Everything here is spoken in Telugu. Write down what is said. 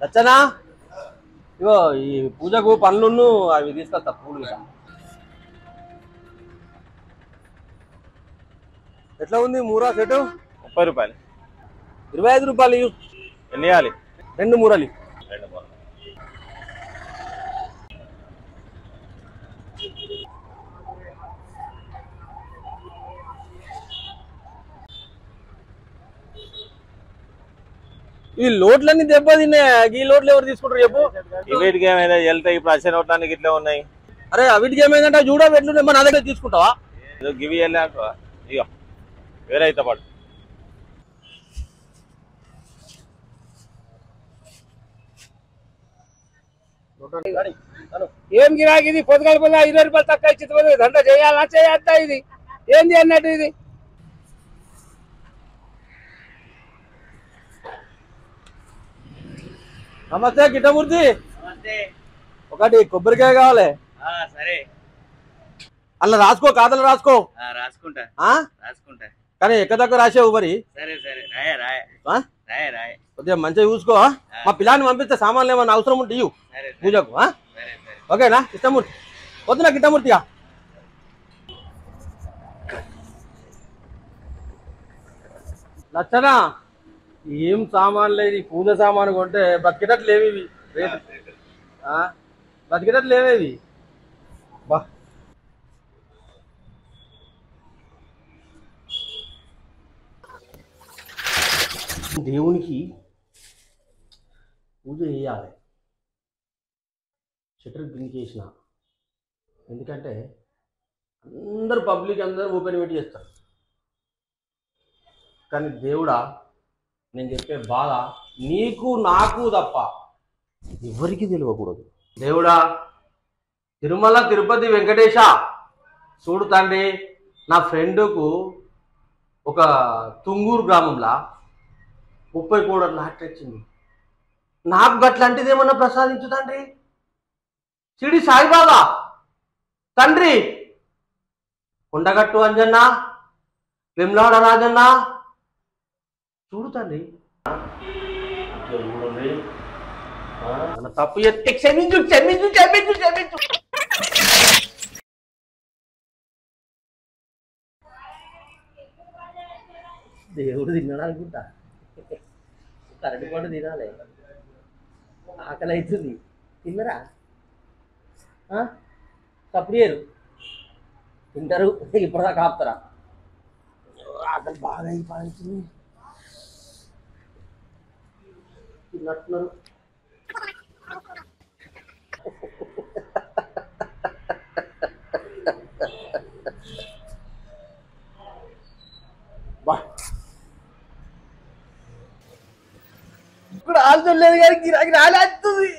నచ్చనా ఇగో ఈ పూజకు పనులున్ను అవి తీసుకొస్తా పూలు. ఎట్లా ఉంది మూరా సెటు ముప్పై రూపాయలు ఇరవై ఐదు రూపాయలు. ఎన్ని ఇవ్వాలి రెండు మూరలు. రెండు మూడు ఈ లోట్లన్నీ దెబ్బతిన్నాయి? ఈ లోట్లు ఎవరు తీసుకుంటారు చెప్పు? వీటికి ఏమైనా వెళ్తాయి ఇప్పుడు అచ్చని నోట్లన్నీ ఇట్లా ఉన్నాయి. అరే వీటికి ఏమైందంటే చూడ ఎట్లున్నాయి మన దగ్గర తీసుకుంటావా? గివి వెళ్ళా ఇక వేరే అయితే పాటు ఏం గిరాకీ ఇది? పొద్దుగాల పొద్దుగా ఇరవై రూపాయలు తక్కువ ఇచ్చి పోతే దండ చేయాలా? చేయొద్దా ఇది ఏంది అన్నట్టు ఇది? నమస్తే గిట్టమూర్తి ఒకటి కొబ్బరికాయ కావాలి. సరే. అలా రాసుకో కాదలు రాసుకో. రాసుకుంటా. ఆ? రాసుకుంటా. కానీ ఎక్కదక్క రాసావు మరి? కొద్దిగా మంచిగా చూసుకో? మా పిల్లాన్ని పంపిస్తే సామాన్లు ఏమన్నా అవసరం ఉంటే ఇవ్వు పూజకు ఓకేనా? కిష్టమూర్తి వద్దునా కిట్టమూర్తిగా? లచ్చనా? ఏం సామాన్లు ఇది పూజ సామాను కొంటే బతికేటట్లు లేవి ఇవి రేటు ఆ? బతికేటట్లు లేవేవి బా దేవునికి పూజ చేయాలి షటర్ బింక్ చేసిన ఎందుకంటే అందరు పబ్లిక్ అందరూ ఓపెన్ పెట్టి చేస్తారు కానీ దేవుడా నేను చెప్పే బాధ నీకు నాకు తప్ప ఎవరికి తెలియకూడదు దేవుడా తిరుమల తిరుపతి వెంకటేశ చూడు తండ్రి నా ఫ్రెండుకు ఒక తుంగూరు గ్రామంలో ముప్పై కోడలు లాటరీ వచ్చింది నాకు గట్లాంటిది ఏమన్నా ప్రసాదించు తండ్రి? సిడి సాయిబాబా తండ్రి కొండగట్టు అంజన్న వెమ్లాడ రాజన్న చూడు తల్లి. మన తప్పు ఎత్తే క్షమించు క్షమించు క్షమించు క్షమించు. దేవుడు తిన్నాడు అనుకుంటా. కరెంట్ పండు తినాలి. ఆకలి అవుతుంది తిన్నరా తప్పుడు తింటారు. ఇప్పటిదాకా ఆపుతారా? ఆకలి బాగా అయిపోయింది. తిన్నట్టున్నారు బా ఇప్పుడు ఆలోచన లేదు కానీ గిరాకీ రాలేస్తుంది